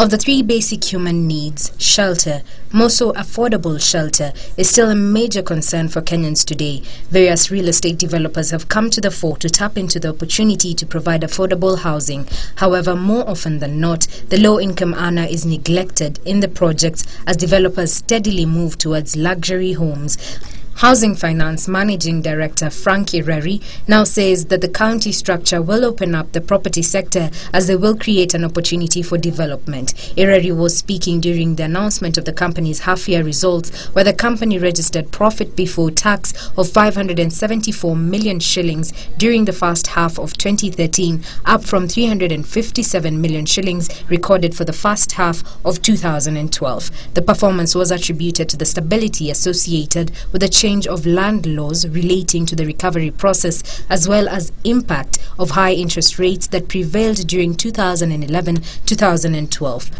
Of the three basic human needs, shelter, more so affordable shelter, is still a major concern for Kenyans today. Various real estate developers have come to the fore to tap into the opportunity to provide affordable housing. However, more often than not, the low-income earner is neglected in the projects as developers steadily move towards luxury homes. Housing Finance Managing Director Frank Ireri now says that the county structure will open up the property sector as they will create an opportunity for development. Ireri was speaking during the announcement of the company's half-year results where the company registered profit before tax of 574 million shillings during the first half of 2013 up from 357 million shillings recorded for the first half of 2012. The performance was attributed to the stability associated with the change change of land laws relating to the recovery process as well as impact of high interest rates that prevailed during 2011-2012.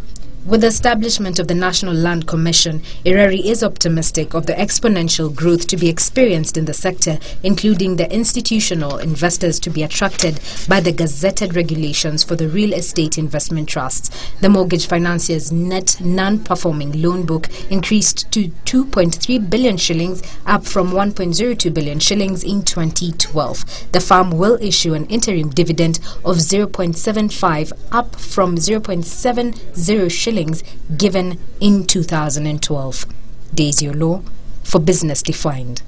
With the establishment of the National Land Commission, Ireri is optimistic of the exponential growth to be experienced in the sector, including the institutional investors to be attracted by the gazetted regulations for the real estate investment trusts. The mortgage financier's net non-performing loan book increased to 2.3 billion shillings, up from 1.02 billion shillings in 2012. The firm will issue an interim dividend of 0.75, up from 0.70 shillings shillings given in 2012. Daisy Oloo for Business Defined.